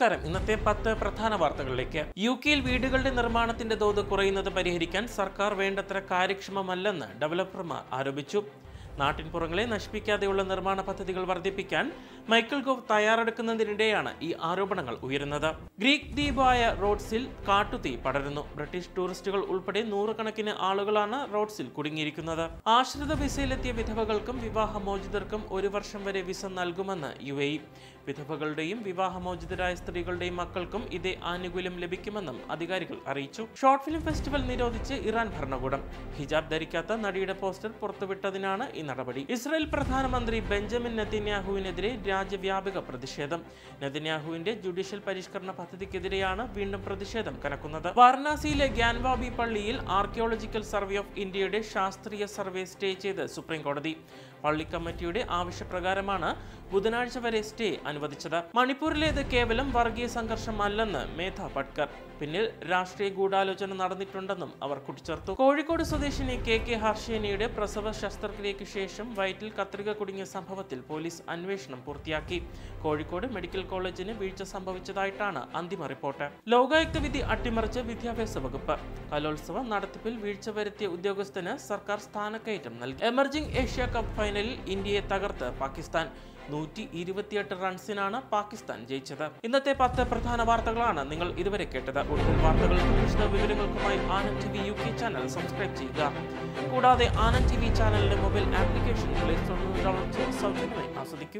നമസ്കാരം. ഇന്നത്തെ പത്ത് പ്രധാന വാർത്തകളിലേക്ക്. യു കെയിൽ വീടുകളുടെ നിർമ്മാണത്തിന്റെ തോത് കുറയുന്നത് പരിഹരിക്കാൻ സർക്കാർ വേണ്ടത്ര കാര്യക്ഷമമല്ലെന്ന് ഡെവലപ്പർമാർ ആരോപിച്ചു. നാട്ടിൻപുറങ്ങളെ നശിപ്പിക്കാതെയുള്ള നിർമ്മാണ പദ്ധതികൾ വർദ്ധിപ്പിക്കാൻ മൈക്കിൾ ഗോവ് തയ്യാറെടുക്കുന്നതിനിടെയാണ് ഈ ആരോപണങ്ങൾ ഉയരുന്നത്. ഗ്രീക്ക് ദ്വീപായ റോഡ്സിൽ കാട്ടുതീ പടരുന്നു. ബ്രിട്ടീഷ് ടൂറിസ്റ്റുകൾ ഉൾപ്പെടെ നൂറുകണക്കിന് ആളുകളാണ് റോഡ്സിൽ കുടുങ്ങിയിരിക്കുന്നത്. ആശ്രിത വിസയിലെത്തിയ വിധവകൾക്കും വിവാഹമോചിതർക്കും ഒരു വർഷം വരെ വിസ നൽകുമെന്ന് യു എ വിധവകളുടെയും വിവാഹമോചിതരായ സ്ത്രീകളുടെയും മക്കൾക്കും ഇതേ ആനുകൂല്യം ലഭിക്കുമെന്നും അധികാരികൾ അറിയിച്ചു. ഷോർട്ട് ഫിലിം ഫെസ്റ്റിവൽ നിരോധിച്ച് ഇറാൻ ഭരണകൂടം. ഹിജാബ് ധരിക്കാത്ത നടിയുടെ പോസ്റ്റർ പുറത്തുവിട്ടതിനാണ് ഈ നടപടി. ഇസ്രായേൽ പ്രധാനമന്ത്രി ബെഞ്ചമിൻ നെതിന്യാഹുവിനെതിരെ രാജ്യവ്യാപക പ്രതിഷേധം. നെതിന്യാഹുവിന്റെ ജുഡീഷ്യൽ പരിഷ്കരണ പദ്ധതിക്കെതിരെയാണ് വീണ്ടും പ്രതിഷേധം കനക്കുന്നത്. വാരണാസിയിലെ ഗ്യാൻവാബി പള്ളിയിൽ ആർക്കിയോളജിക്കൽ സർവേ ഓഫ് ഇന്ത്യയുടെ ശാസ്ത്രീയ സർവേ സ്റ്റേ ചെയ്ത് സുപ്രീം കോടതി പള്ളി കമ്മിറ്റിയുടെ ആവശ്യപ്രകാരമാണ് ബുധനാഴ്ച വരെ സ്റ്റേ അനുവദിച്ചത്. മണിപ്പൂരിലേത് കേവലം വർഗീയ സംഘർഷമല്ലെന്ന് മേധ പട്കർ പിന്നിൽ രാഷ്ട്രീയ ഗൂഢാലോചന നടന്നിട്ടുണ്ടെന്നും അവർ കൂട്ടിച്ചേർത്തു. കോഴിക്കോട് സ്വദേശിനി കെ കെ ഹർഷേനയുടെ പ്രസവ ശസ്ത്രക്രിയയ്ക്ക് ശേഷം വയറ്റിൽ കത്രിക കുടുങ്ങിയ സംഭവത്തിൽ പോലീസ് അന്വേഷണം പൂർത്തിയാക്കി. കോഴിക്കോട് മെഡിക്കൽ കോളേജിന് വീഴ്ച സംഭവിച്ചതായിട്ടാണ് അന്തിമ റിപ്പോർട്ട്. ലോകായുക്ത വിധി അട്ടിമറിച്ച് വിദ്യാഭ്യാസ വകുപ്പ്. കലോത്സവ നടത്തിപ്പിൽ വീഴ്ച വരുത്തിയ ഉദ്യോഗസ്ഥന് സർക്കാർ സ്ഥാനക്കയറ്റം നൽകി. എമർജിംഗ് ഏഷ്യ കപ്പ് ഫൈനലിൽ ഇന്ത്യയെ തകർത്ത് പാകിസ്ഥാൻ നൂറ്റി ഇരുപത്തിയെട്ട് റൺസിനാണ് പാകിസ്ഥാൻ ജയിച്ചത്. ഇന്നത്തെ പത്ത് പ്രധാന വാർത്തകളാണ് നിങ്ങൾ ഇതുവരെ കേട്ടത്. കൂടുതൽ വാർത്തകൾക്കും വിശദ വിവരങ്ങൾക്കുമായി Anand T V U K channel subscribe ചെയ്യുക. കൂടാതെ ആനന്ദ് ടി വി ചാനലിന്റെ മൊബൈൽ ആപ്ലിക്കേഷൻ പ്ലേ സ്റ്റോറിൽ ഡൗൺലോഡ് ചെയ്ത് സൗജന്യമായി ആസ്വദിക്കൂ.